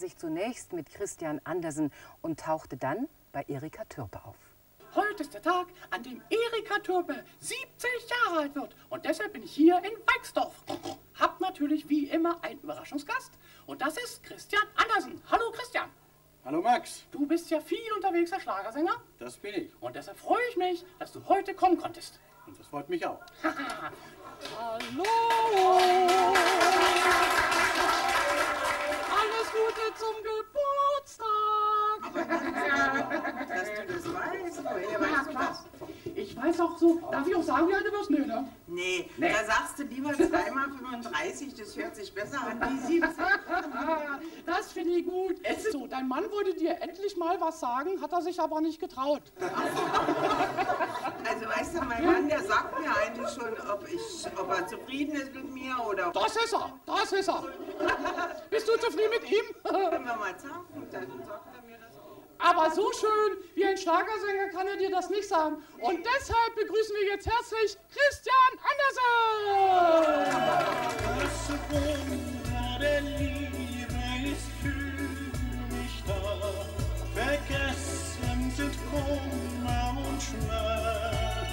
sich zunächst mit Christian Andersen und tauchte dann bei Erika Türpe auf. Heute ist der Tag, an dem Erika Türpe 70 Jahre alt wird. Und deshalb bin ich hier in Weixdorf. Hab natürlich wie immer einen Überraschungsgast. Und das ist Christian Andersen. Hallo Christian. Hallo Max, Du bist ja viel unterwegs als Schlagersänger. das bin ich. Und deshalb freue ich mich, dass du heute kommen konntest. Und das freut mich auch. Hallo! Weiß auch so, darf ich auch sagen, wie alt du wirst? Nö, ne? Nee, da sagst du lieber zweimal 35, das hört sich besser an wie 70. Das finde ich gut. So, dein Mann wollte dir endlich mal was sagen, hat er sich aber nicht getraut. Also weißt du, mein Mann, der sagt mir eigentlich schon, ob, ich, ob er zufrieden ist mit mir oder Das ist er, das ist er. Bist du zufrieden mit ihm? wenn wir mal zanken, dann sagt er mir das. Aber so schön wie ein Schlagersänger kann er dir das nicht sagen. Und deshalb begrüßen wir jetzt herzlich Christian Andersen. Das Wunder der Liebe ist für mich da. Vergessen sind Kummer und Schmerz.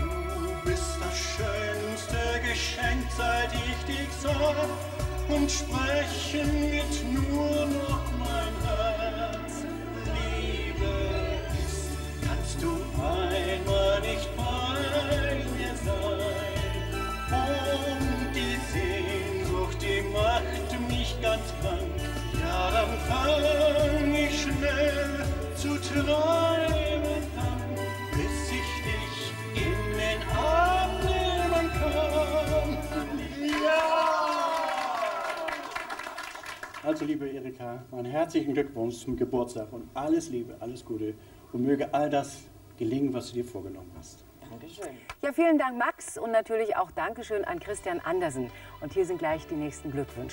Du bist das schönste Geschenk, seit ich dich sah. Und sprechen wird nur noch mein Herz. Ja, dann fang ich schnell zu träumen an, bis ich dich in den Arm nehmen kann. Ja! Also liebe Erika, meinen herzlichen Glückwunsch zum Geburtstag und alles Liebe, alles Gute und möge all das gelingen, was du dir vorgenommen hast. Ja, vielen Dank, Max, und natürlich auch Dankeschön an Christian Andersen. Und hier sind gleich die nächsten Glückwünsche.